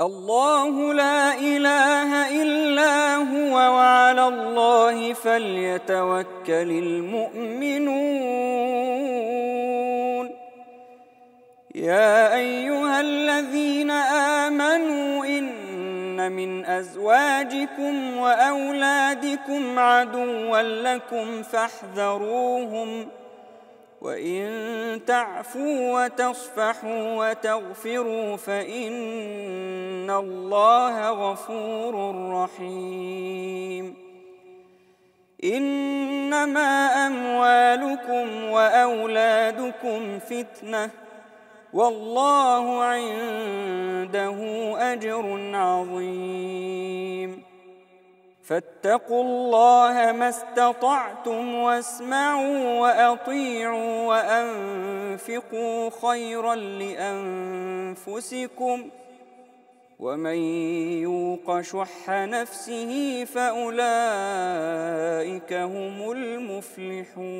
الله لا إله إلا هو وعلى الله فليتوكل المؤمنون. يا أيها الذين آمنوا إن من أزواجكم وأولادكم عدوا لكم فاحذروهم ۖ وإن تعفوا وتصفحوا وتغفروا فإن الله غفور رحيم. إنما أموالكم وأولادكم فتنة والله عنده أجر عظيم. فاتقوا الله ما استطعتم واسمعوا وأطيعوا وأنفقوا خيرا لأنفسكم ومن يوق شح نفسه فأولئك هم المفلحون